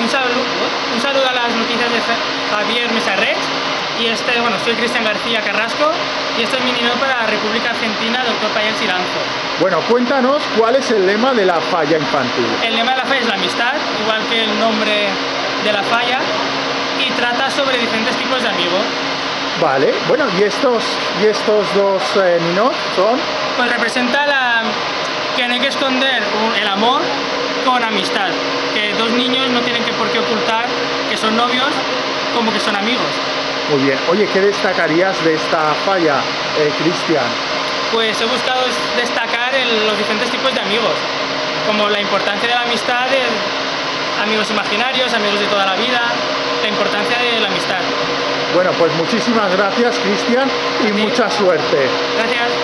Un saludo, un saludo a las noticias de Javier Mesarrech y este, bueno, soy Cristian García Carrasco y este es mi nivel para la República Argentina, doctor Payel Siranzo. Bueno, cuéntanos cuál es el lema de la falla infantil. El lema de la falla es la amistad, igual que el nombre de la falla, y trata sobre diferentes tipos de amigos. Vale, bueno, ¿y estos, y estos dos eh, ninos son? Pues representa la, que no hay que esconder el amor con amistad, que dos niños no tienen que por qué ocultar que son novios como que son amigos. Muy bien. Oye, ¿qué destacarías de esta falla, eh, Cristian? Pues he buscado destacar los diferentes tipos de amigos, como la importancia de la amistad, amigos imaginarios, amigos de toda la vida, la importancia de la amistad. Bueno, pues muchísimas gracias, Cristian, y mucha suerte. Gracias.